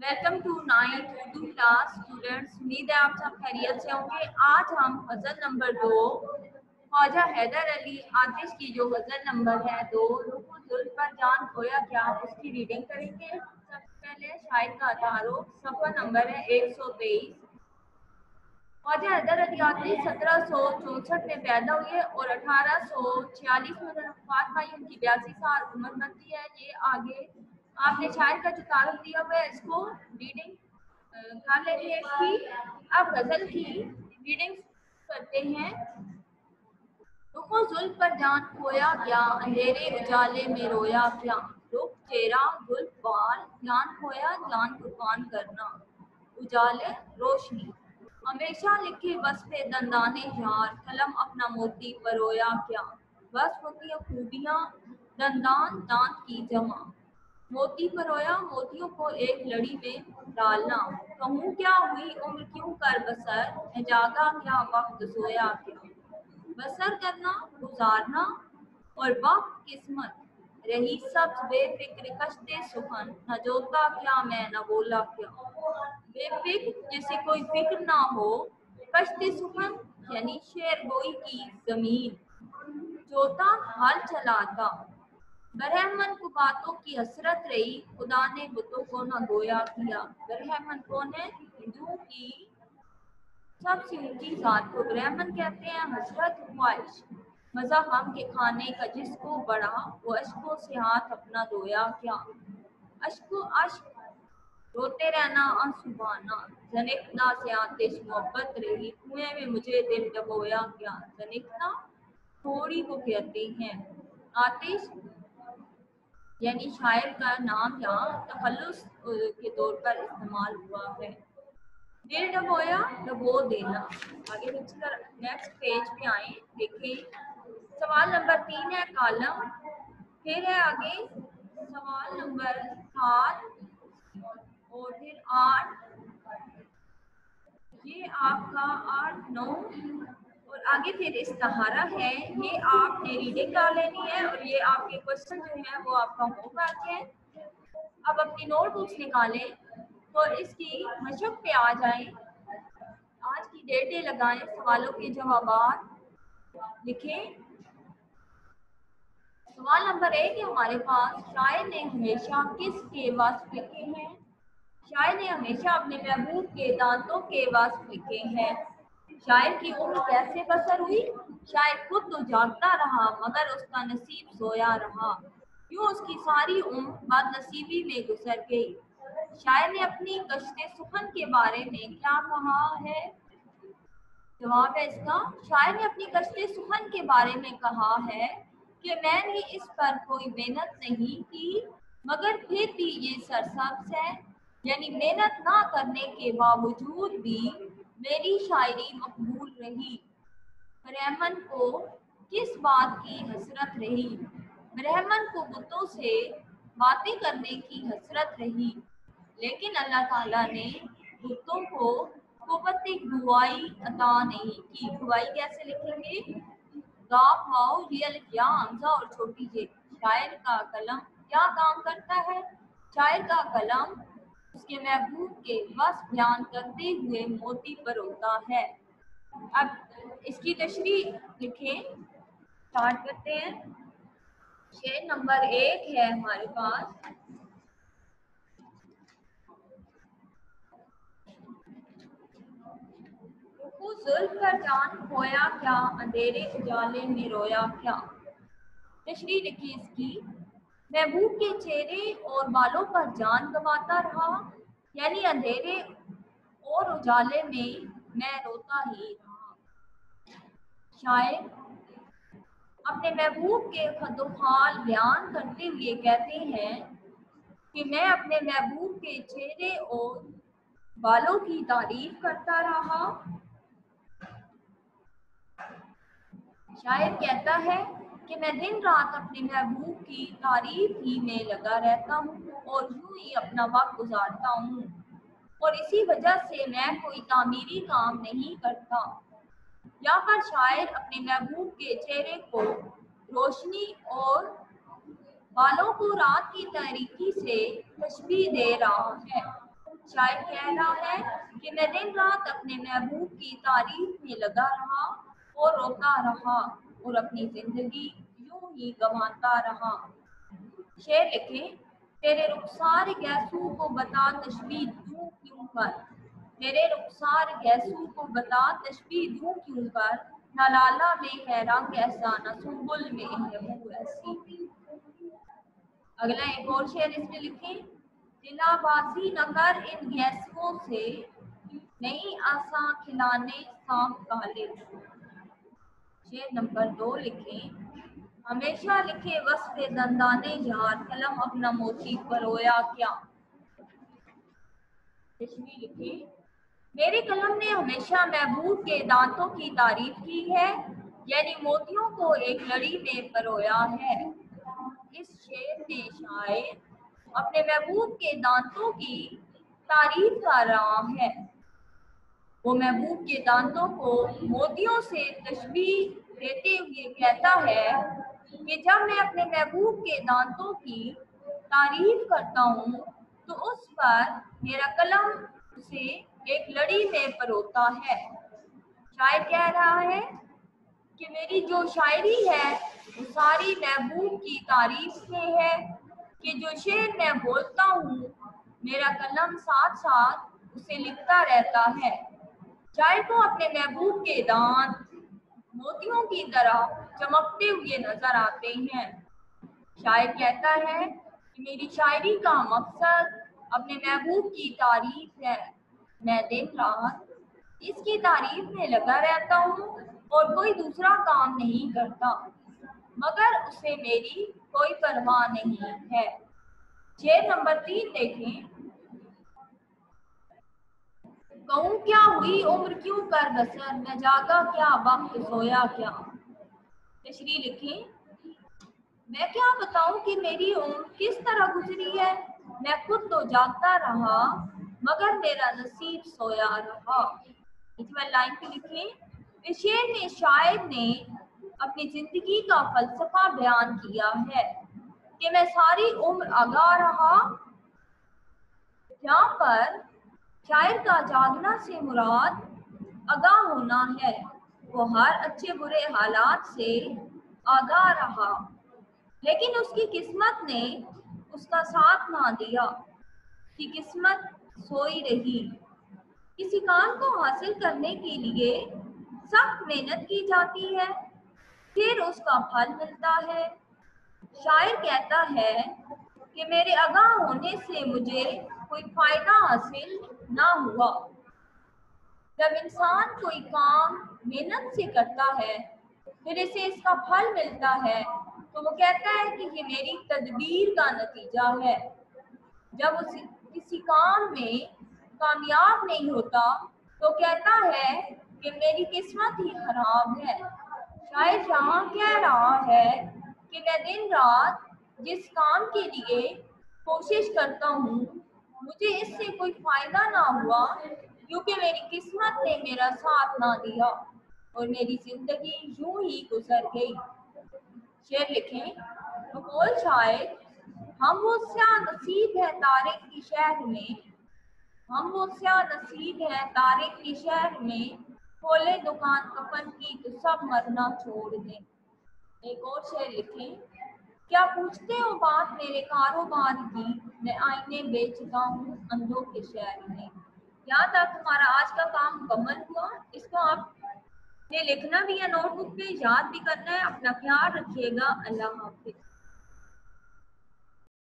Welcome to ninth Urdu class students उम्मीद है आप सब खैरियत से होंगे आज हम गज़ल नंबर दो ख्वाजा हैदर अली आतिश की जो गज़ल नंबर है दो पर जान खोया क्या उसकी रीडिंग करेंगे सबसे पहले शायद का तारुफ सफ़र नंबर है एक सौ तेईस ख्वाजा हैदर आतिश सत्रह सौ चौंसठ में पैदा हुए और अठारह सौ छियालीस में वफात पाई, उनकी बयासी साल उम्र बनती है। ये आगे आपने शायर का जो तारुफ दिया हुआ है इसको रीडिंग कर लेनी है इसकी अब गज़ल की रीडिंग करते हैं। रुको जुल्फ पर जान खोया क्या? अंधेरे उजाले में रोया क्या? रुख चेहरा जुल्फ बाल जान खोया जान कुर्बान करना। उजाले रोशनी। हमेशा लिखे बस पे दंदाने यार, कलम अपना मोती परोया क्या? बस होती है खूबियाँ, दंदान दांत की जमा। मोती परोया, मोतियों को एक लड़ी में डालना। कहूँ क्या हुई, उम्र क्यों कर बसर? जागा क्या वक्त, सोया क्या? बसर करना, गुजारना, और वक्त, किस्मत। रही सब बेफिक्र कश्ते सुखन। न जोता क्या, मैं न बोला क्या। बेफिक्र, जैसे कोई फ़िक्र ना हो, कश्ते सुखन, यानी शेर बोई की ज़मीन। जोता हल चलाता। बरहमन को बातों की हसरत रही, खुदा ने बुतों को न गोया किया। बरहमन कौन है? हिंदुओं की सबसे ऊँची जात को ब्राह्मण कहते हैं हसरत ख्वाहिश। मज़ा हम के खाने का जिसको बड़ा, वो अशकों से हाथ अपना धोया क्या? अशको, अश्क। रोते रहना आंसुबाना जनिकना से आतिश मोहब्बत रही, कुएँ में मुझे दिल डबोया क्या? जनिकना थोड़ी को कहते हैं। आतिश? यानी शायर का नाम यहाँ तखल्लुस के तौर पर इस्तेमाल हुआ है। दिल डबोया, डबो देना। आगे नेक्स्ट पेज पे आए, देखें। सवाल नंबर तीन है, कॉलम। फिर है आगे, सवाल नंबर सात और फिर आठ। ये आपका आठ, नौ और आगे फिर इस्तारा है। ये आपने रीडिंग कर लेनी है और ये आपके क्वेश्चन जो है वो आपका होमवर्क है। अब अपनी नोटबुक्स निकालें तो इसकी मशक पे आ जाए। आज की डेटें लगाएँ, सवालों के जवाब लिखें। सवाल नंबर एक है हमारे पास, शायर ने हमेशा किस के वास्फ लिखे हैं? शायर ने हमेशा अपने महबूब के दांतों के वास्फ लिखे हैं। शायर की उम्र कैसे बसर हुई? शायर खुद तो जागता रहा, मगर उसका नसीब सोया रहा। यूँ उसकी सारी उम्र बद नसीबी में गुजर गई? शायर ने अपनी कश्ते सुखन के बारे में क्या कहा है? जवाब है इसका, शायर ने अपनी कश्ते सुखन के बारे में कहा है कि मैंने इस पर कोई मेहनत नहीं की, मगर फिर भी ये सरसब्ज है। यानी मेहनत ना करने के बावजूद भी मेरी शायरी मकबूल रही। रहमन को किस बात की हसरत रही? रहमन को बुतों से बातें करने की हसरत रही। लेकिन अल्लाह ताला ने बुतों को कुत गुवाई अता नहीं की। गुवाई कैसे लिखेंगे? गाफ हाउ रियल या हमजा और छोटी जे शायर का कलम क्या काम करता है? शायर का कलम, उसके महबूब के बस बयान करते हुए मोती पर होता है। अब इसकी तशरी लिखें। स्टार्ट करते हैं। शेर नंबर एक है हमारे पास। जुल्फ पर जान खोया क्या? अंधेरे उजाले में रोया क्या? तशरी लिखी इसकी, महबूब के चेहरे और बालों पर जान गवाता रहा। यानी अंधेरे और उजाले में मैं रोता ही रहा। अपने महबूब के खदोखाल बयान करते हुए कहते हैं कि मैं अपने महबूब के चेहरे और बालों की तारीफ़ करता रहा। शायर कहता है कि मैं दिन रात अपने महबूब की तारीफ़ ही में लगा रहता हूँ और यूँ ही अपना वक्त गुजारता हूँ। और इसी वजह से मैं कोई तामीरी काम नहीं करता। या पर शायर अपने महबूब के चेहरे को रोशनी और बालों को रात की तारीखी से तशबी दे रहा है। शायर कह रहा है कि मैं दिन रात अपने महबूब की तारीफ़ में लगा रहा और रोता रहा और अपनी ज़िंदगी यूँ ही गंवाता रहा। शेर लिखे, तेरे रुखसार गैसू को बता तशबी दूँ क्यों कर तेरे रुखसार गैसू को बता तशबी दूँ क्यों कर न लाला में है रंग ऐसा न सुबुल में है मुँह ऐसी। अगला एक और शेर इसमें लिखे, जिलाबाजी न कर इन गैसों से, नहीं आसा खिलाने सांप काले शेर नंबर दो लिखें। हमेशा लिखे वस्फ दंदाने जार कलम अपना मोती परोया क्या? लिखे, मेरी कलम ने हमेशा महबूब के दांतों की तारीफ़ की है, यानी मोतियों को एक लड़ी में परोया है। इस शेर में शायर अपने महबूब के दांतों की तारीफ़ कर रहा है। वो महबूब के दांतों को मोतियों से तशबी देते हुए कहता है कि जब मैं अपने महबूब के दांतों की तारीफ़ करता हूँ तो उस पर मेरा कलम उसे एक लड़ी में परोता है। शायर कह रहा है कि मेरी जो शायरी है, वो सारी महबूब की तारीफ़ में है कि जो शेर मैं बोलता हूँ, मेरा कलम साथ साथ उसे लिखता रहता है। शायर को अपने महबूब के दांत मोतियों की तरह चमकते हुए नज़र आते हैं। शायर कहता है कि मेरी शायरी का मकसद अपने महबूब की तारीफ़ है। मैं दिन रात इसकी तारीफ़ में लगा रहता हूँ और कोई दूसरा काम नहीं करता, मगर उसे मेरी कोई परवाह नहीं है। शेर नंबर तीन देखें। कहूँ, क्या हुई? उम्र क्यों कर बसर मैं जागा क्या? वक्त सोया क्या? तशरी लिखी, मैं क्या बताऊँ कि मेरी उम्र किस तरह गुजरी है? मैं खुद तो जागता रहा, मगर मेरा नसीब सोया रहा। इसमें लाइन पे लिखे शेर में शायर ने अपनी ज़िंदगी का फलसफा बयान किया है कि मैं सारी उम्र आगा रहा यहाँ पर शायर का जागना से मुराद आगा होना है। वो हर अच्छे बुरे हालात से आगा रहा। लेकिन उसकी किस्मत ने उसका साथ ना दिया, कि किस्मत सोई रही। किसी काम को हासिल करने के लिए सख्त मेहनत की जाती है, फिर उसका फल मिलता है। शायर कहता है कि मेरे आगाह होने से मुझे कोई फ़ायदा हासिल ना हुआ। जब इंसान कोई काम मेहनत से करता है, फिर इसे इसका फल मिलता है तो वो कहता है कि ये मेरी तदबीर का नतीजा है। जब उस, किसी काम में कामयाब नहीं होता तो कहता है कि मेरी किस्मत ही खराब है। शायद यहाँ कह रहा है कि मैं दिन रात जिस काम के लिए कोशिश करता हूँ मुझे इससे कोई फ़ायदा ना हुआ, क्योंकि मेरी किस्मत ने मेरा साथ ना दिया और मेरी ज़िंदगी यूँ ही गुजर गई। शेर लिखें बोल शायद हम वो स्या नसीब है तारिक की शहर में, हम वो स्या नसीब है तारिक की शहर में, खोले दुकान कफन की तो सब मरना छोड़ दें। एक और शेर लिखें, क्या पूछते हो बात मेरे कारोबार की मैं आईने बेच चुका हूँ अंधों के शहर में। यहाँ तक हमारा आज का काम मुकम्मल हुआ? इसको आप ने लिखना भी है नोटबुक पे, याद भी करना है, अपना ख्याल रखिएगा, अल्लाह हाफिज।